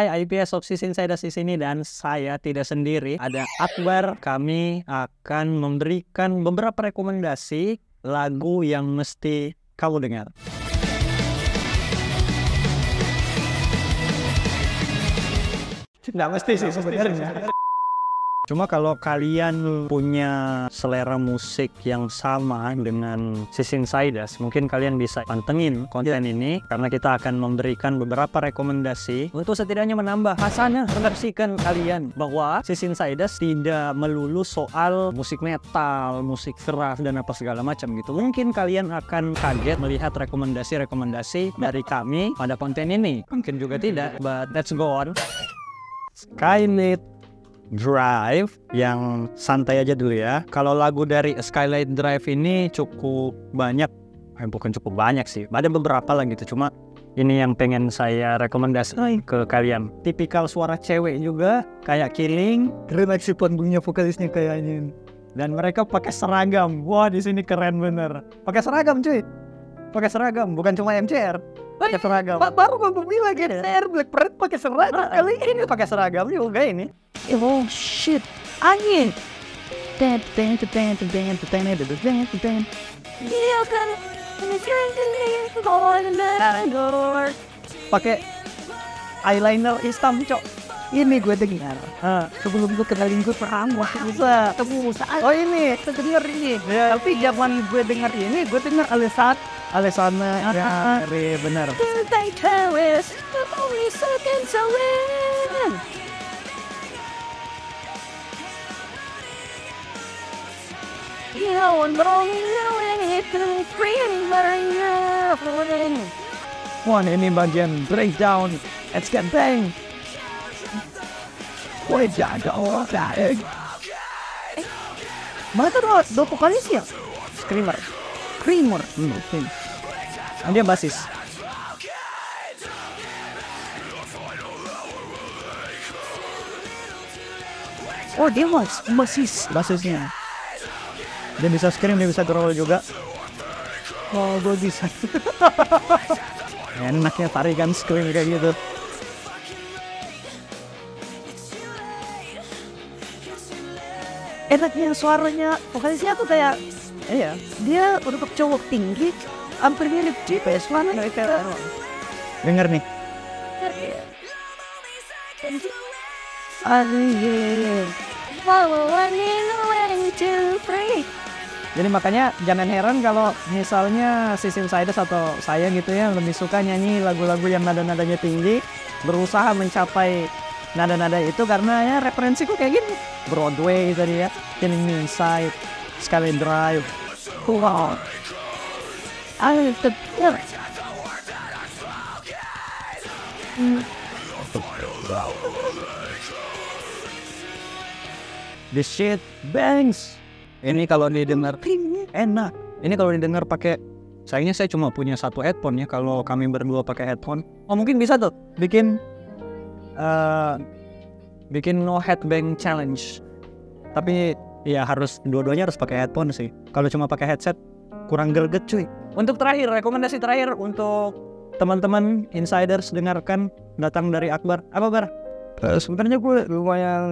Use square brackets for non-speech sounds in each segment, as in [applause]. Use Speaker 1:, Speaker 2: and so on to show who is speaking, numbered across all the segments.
Speaker 1: Hai IPS of saya di sini dan saya tidak sendiri. Ada Akbar. Kami akan memberikan beberapa rekomendasi lagu yang mesti kamu dengar. Nggak mesti sih sebenarnya. Cuma kalau kalian punya selera musik yang sama dengan Sisin Saidas, mungkin kalian bisa pantengin konten ini karena kita akan memberikan beberapa rekomendasi untuk setidaknya menambah hasanah persepsikan kalian bahwa Sisin Saidas tidak melulu soal musik metal, musik keras dan apa segala macam gitu. Mungkin kalian akan kaget melihat rekomendasi-rekomendasi dari kami pada konten ini. Mungkin juga tidak, but let's go on. Skylit Drive yang santai aja dulu ya. Kalau lagu dari Skylight Drive ini cukup banyak, eh, bukan cukup banyak sih. Ada beberapa lah gitu. Cuma ini yang pengen saya rekomendasi ke kalian. Tipikal suara cewek juga, kayak Killing.
Speaker 2: Keren sih punggungnya vokalisnya kayaknya.
Speaker 1: Dan mereka pakai seragam. Wah di sini keren bener. Pakai seragam cuy. Pakai seragam, bukan cuma MCR. Pakai seragam.
Speaker 2: Pak baru baru bilang MCR Black Parade pakai seragam kali ini.
Speaker 1: Pakai seragam juga ini.
Speaker 2: Oh shit, angin. Dan dan dan dan dan dan dan dan.
Speaker 1: Pakai eyeliner hitam, cok.
Speaker 2: Ini gue dengar.
Speaker 1: Ah,
Speaker 2: Sebelum gue kenalin gue perang, wah bisa ketemu saat.
Speaker 1: Oh ini,
Speaker 2: Kita denger ini.
Speaker 1: Ya.
Speaker 2: Tapi zaman gue denger ini, gue denger Alessat.
Speaker 1: Alessana ya, re, bener.
Speaker 2: They tell us only seconds away.
Speaker 1: Wah ini bagian breakdown. Let's get bang.
Speaker 2: Woi, jaga orang. Mana tuh do vokalis ya?
Speaker 1: Screamer.
Speaker 2: Creamer.
Speaker 1: Hmm. Ah, Dia basis.
Speaker 2: Oh, dia mas, basis.
Speaker 1: Basisnya. Dia bisa scream, dia bisa growl juga. [laughs]
Speaker 2: Oh, gue bisa.
Speaker 1: Enaknya tarikan scream kayak gitu.
Speaker 2: Enaknya suaranya, vokalisnya tuh kayak
Speaker 1: Iya.
Speaker 2: dia untuk cowok tinggi, hampir mirip JPS mana ya kayak
Speaker 1: Denger nih.
Speaker 2: Aduh,
Speaker 1: Jadi makanya jangan heran kalau misalnya Sisin Siders atau saya gitu ya lebih suka nyanyi lagu-lagu yang nada-nadanya tinggi, berusaha mencapai nada-nada itu karena ya referensiku kayak gini. Broadway tadi ya, Killing Me Inside, Skyline Drive.
Speaker 2: wow. Aduh, tetep.
Speaker 1: The shit bangs. Ini kalau didengar enak. Ini kalau didengar pakai sayangnya saya cuma punya satu headphone ya. Kalau kami berdua pakai headphone, oh mungkin bisa tuh bikin eh bikin no headbang challenge. Tapi ya harus dua-duanya harus pakai headphone sih. Kalau cuma pakai headset kurang greget cuy. Untuk terakhir rekomendasi terakhir untuk teman-teman insiders dengarkan datang dari Akbar. Apa bar?
Speaker 2: Eh, sebenarnya gue lumayan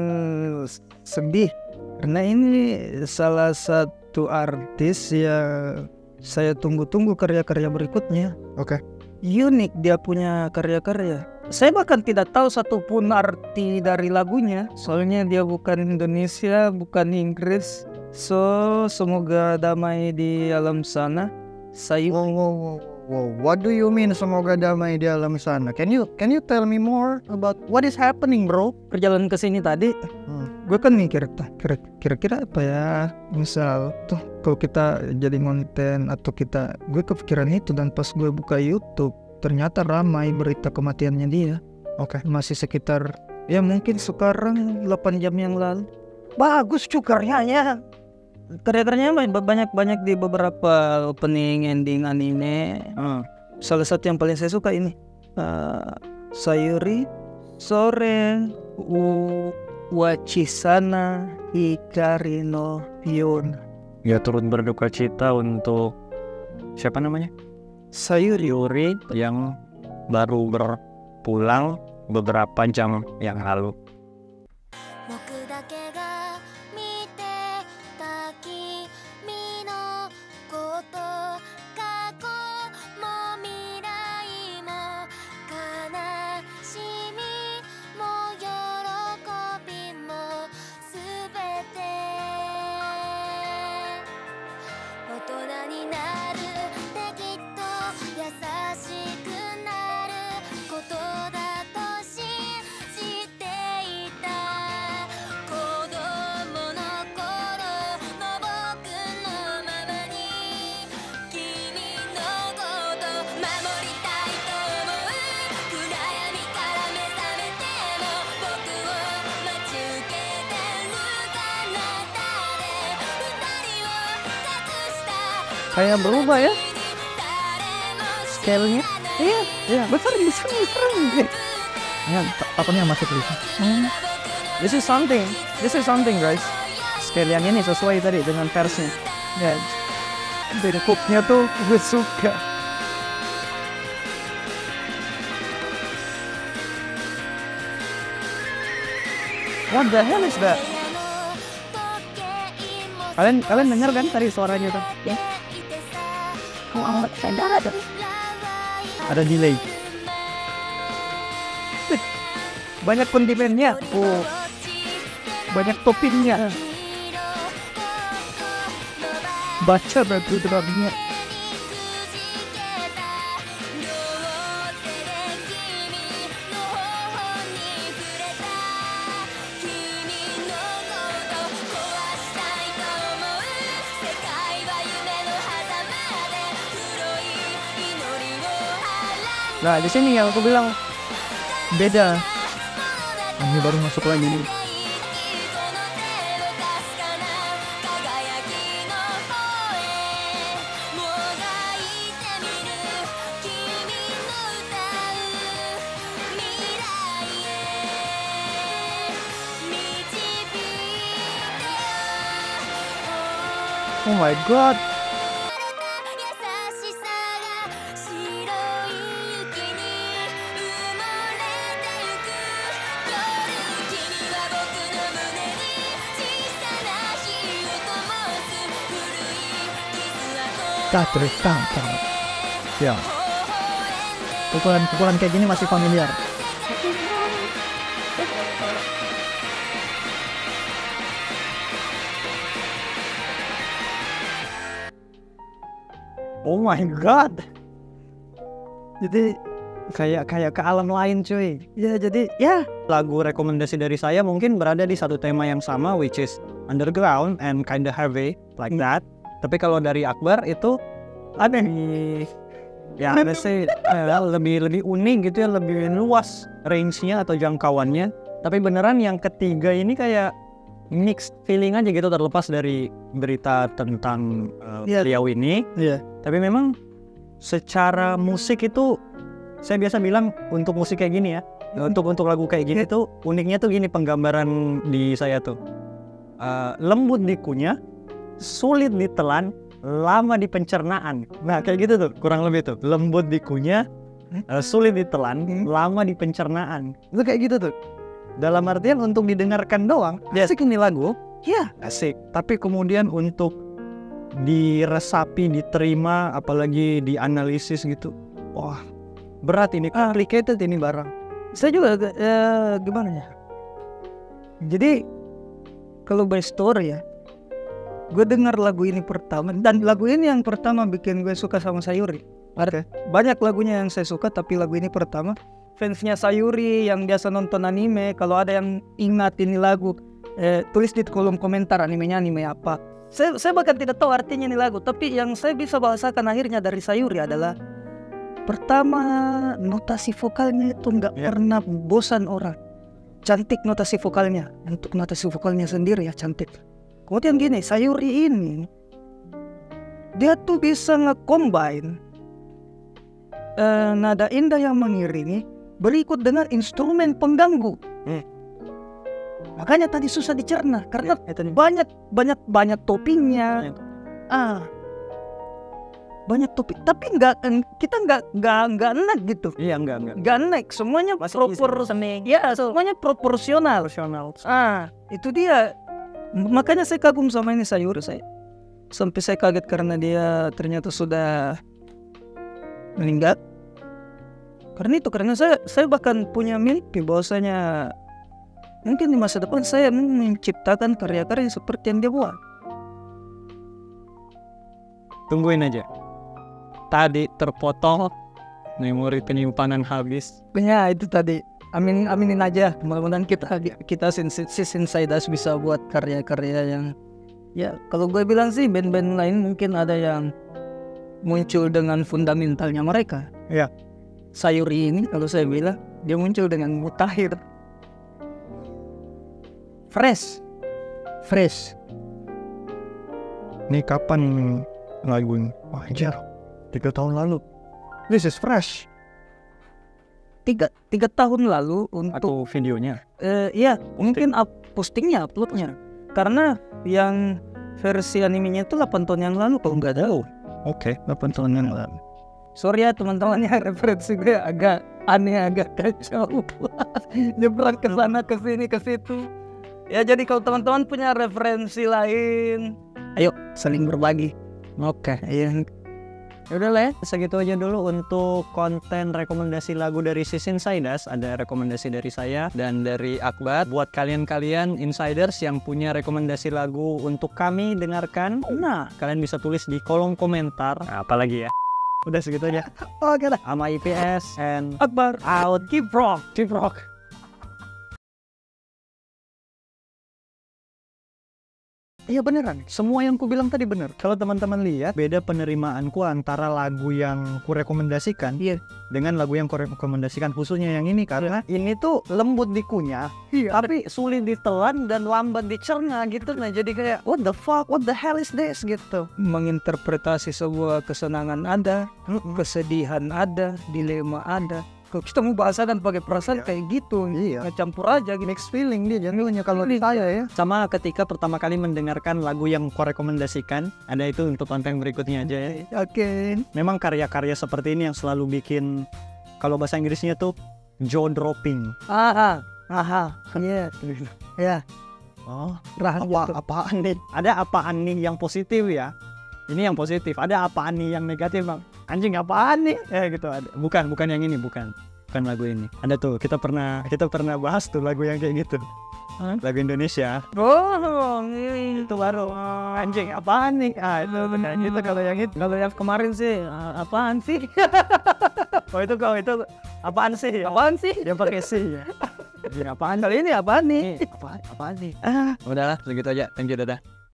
Speaker 2: sedih karena ini salah satu artis yang saya tunggu-tunggu karya-karya berikutnya.
Speaker 1: Oke.
Speaker 2: Unik dia punya karya-karya. Saya bahkan tidak tahu satupun arti dari lagunya, soalnya dia bukan Indonesia, bukan Inggris. So semoga damai di alam sana. Saya
Speaker 3: Wow, wow, wow, wow. What do you mean semoga damai di alam sana? Can you can you tell me more about what is happening, bro?
Speaker 2: perjalanan ke sini tadi
Speaker 3: Hmm.
Speaker 2: Gue kan mikir "Tah, kira- kira-kira apa ya? Misal tuh kalau kita jadi konten atau kita gue kepikiran itu dan pas gue buka YouTube ternyata ramai berita kematiannya dia.
Speaker 3: Oke.
Speaker 2: masih sekitar ya mungkin sekarang 8 jam yang lalu. Bagus cukarnya karya-karyanya banyak-banyak di beberapa opening ending anime.
Speaker 1: Hmm.
Speaker 2: salah satu yang paling saya suka ini Eh, Sayuri Sore u Wachisana Hikari no Yona
Speaker 1: Ya turut berduka cita untuk siapa namanya?
Speaker 2: Sayuri
Speaker 1: Yuri yang baru berpulang
Speaker 3: beberapa jam yang lalu.
Speaker 1: Kayak berubah ya scale-nya. Iya, iya, besar, besar, besar.
Speaker 4: Ya, takutnya masuk lagi.
Speaker 1: Hmm. This is something. This is something, guys. Scale yang ini sesuai tadi dengan verse-nya. Ya. Dari hook-nya tuh gue suka. What the hell is that? Kalian kalian dengar kan tadi suaranya tuh? Ya.
Speaker 5: Amat sadar ada
Speaker 1: Ada delay. Banyak kondimennya. Oh, banyak toppingnya. Baca berarti drumnya. Nah, di sini yang aku bilang beda.
Speaker 4: Ini baru masuk lagi nih.
Speaker 1: Oh my god.
Speaker 4: Kater Tang Ya. Pukulan-pukulan kayak gini masih familiar.
Speaker 1: Oh my god. Jadi kayak kayak ke alam lain cuy. Ya jadi ya lagu rekomendasi dari saya mungkin berada di satu tema yang sama which is underground and kinda heavy like that. Tapi kalau dari Akbar itu aneh. Ya ada sih eh, lebih lebih unik gitu ya lebih luas range-nya atau jangkauannya. Tapi beneran yang ketiga ini kayak mixed feeling aja gitu terlepas dari berita tentang uh,
Speaker 4: Iya.
Speaker 1: beliau ini.
Speaker 4: Iya.
Speaker 1: Tapi memang secara musik itu saya biasa bilang untuk musik kayak gini ya, untuk untuk lagu kayak gini tuh uniknya tuh gini penggambaran di saya tuh Eh, lembut dikunyah, sulit ditelan, lama di pencernaan. Nah kayak gitu tuh kurang lebih tuh lembut dikunyah, eh, sulit ditelan, lama di pencernaan. Itu kayak gitu tuh. Dalam artian untuk didengarkan doang, asik ini lagu, ya asik. Tapi kemudian untuk diresapi, diterima, apalagi dianalisis gitu. Wah, berat ini, complicated ini barang. Saya juga eh, gimana ya? Jadi kalau by story ya, gue dengar lagu ini pertama dan lagu ini yang pertama bikin gue suka sama Sayuri. Ada? Banyak lagunya yang saya suka tapi lagu ini pertama fansnya Sayuri yang biasa nonton anime kalau ada yang ingat ini lagu eh, tulis di kolom komentar animenya anime apa. Saya, saya bahkan tidak tahu artinya ini lagu tapi yang saya bisa bahasakan akhirnya dari Sayuri adalah pertama notasi vokalnya itu nggak
Speaker 3: Ya.
Speaker 1: pernah bosan orang. Cantik notasi vokalnya. Untuk notasi vokalnya sendiri ya cantik kemudian gini Sayuri ini dia tuh bisa nge-combine eh, nada indah yang mengiringi berikut dengan instrumen pengganggu
Speaker 3: Hmm.
Speaker 1: makanya tadi susah dicerna karena
Speaker 3: itu nih.
Speaker 1: banyak banyak banyak toppingnya
Speaker 3: Banyak.
Speaker 1: ah
Speaker 2: banyak topik tapi nggak kita nggak nggak nggak enak gitu
Speaker 1: Iya enggak enggak.
Speaker 2: nggak naik semuanya
Speaker 1: Masih
Speaker 2: proper
Speaker 1: seni.
Speaker 2: ya semuanya proporsional
Speaker 1: Profesional.
Speaker 2: ah itu dia makanya saya kagum sama ini sayur saya sampai saya kaget karena dia ternyata sudah meninggal karena itu karena saya saya bahkan punya mimpi bahwasanya mungkin di masa depan saya menciptakan karya-karya seperti yang dia buat
Speaker 1: Tungguin aja. Tadi terpotong memori penyimpanan habis.
Speaker 2: ya itu tadi amin aminin aja mudah-mudahan kita kita sin sin Saidas bisa buat karya-karya yang ya kalau gue bilang sih band-band lain mungkin ada yang muncul dengan fundamentalnya mereka
Speaker 1: Iya.
Speaker 2: Sayuri ini kalau saya bilang dia muncul dengan mutakhir fresh fresh
Speaker 3: Ini kapan lagu ini? Wah, anjir. Tiga tahun lalu. This is fresh.
Speaker 2: Tiga tiga tahun lalu untuk
Speaker 1: Atau videonya.
Speaker 2: Eh, iya, mungkin up, postingnya, uploadnya. Karena yang versi animenya itu 8 tahun yang lalu kalau nggak tahu.
Speaker 3: Oke, 8 tahun yang lalu.
Speaker 2: Sorry ya teman-teman [laughs] ya referensi gue agak aneh, agak kacau. [laughs] Nyebrang ke sana ke sini ke situ. Ya jadi kalau teman-teman punya referensi lain, ayo saling berbagi.
Speaker 1: Oke.
Speaker 2: Iya.
Speaker 1: Ya udah lah ya, segitu aja dulu untuk konten rekomendasi lagu dari Sisin Saidas. Ada rekomendasi dari saya dan dari Akbar. Buat kalian-kalian insiders yang punya rekomendasi lagu untuk kami dengarkan, nah kalian bisa tulis di kolom komentar. Nah, apalagi ya. Udah segitu aja. [laughs]
Speaker 2: Oke dah.
Speaker 1: Sama IPS and
Speaker 2: Akbar.
Speaker 1: out. Keep rock, keep rock. Iya beneran, semua yang ku bilang tadi bener. Kalau teman-teman lihat, beda penerimaanku antara lagu yang ku rekomendasikan
Speaker 2: Iya.
Speaker 1: dengan lagu yang ku rekomendasikan khususnya yang ini karena ini tuh lembut dikunyah, tapi sulit ditelan dan lambat dicerna gitu. Nah jadi kayak what the fuck, what the hell is this gitu.
Speaker 2: Menginterpretasi sebuah kesenangan ada, kesedihan ada, dilema ada. Kita mau bahasakan pakai perasaan kayak gitu,
Speaker 3: Iya.
Speaker 2: nggak campur aja gitu.
Speaker 3: Mixed feeling dia jadinya kalau di saya ya.
Speaker 1: Sama ketika pertama kali mendengarkan lagu yang ku rekomendasikan, ada itu untuk konten berikutnya aja ya.
Speaker 2: Oke.
Speaker 1: Memang karya-karya seperti ini yang selalu bikin kalau bahasa Inggrisnya tuh jaw dropping.
Speaker 2: Aha, aha, iya, [laughs] ya,
Speaker 1: Oh,
Speaker 2: rah
Speaker 1: apa
Speaker 2: gitu.
Speaker 1: apaan nih? Ada apaan nih yang positif ya? Ini yang positif. Ada apaan nih yang negatif, Bang? Anjing apaan nih? Eh gitu ada. Bukan, bukan yang ini, bukan. Bukan lagu ini. Ada tuh, kita pernah kita pernah bahas tuh lagu yang kayak gitu. Lagu Indonesia.
Speaker 2: Oh,
Speaker 1: Itu baru anjing apaan nih? Ah, itu benar itu kalau yang itu.
Speaker 2: kalau yang kemarin sih a- apaan sih? [laughs]
Speaker 1: Oh, itu kau itu apaan sih?
Speaker 2: apaan sih?
Speaker 1: Yang pakai sih ya. Apaan?
Speaker 2: Kali ini apaan
Speaker 1: nih? Apaan? Apaan nih? Ah, udahlah, segitu aja. Thank you, dadah.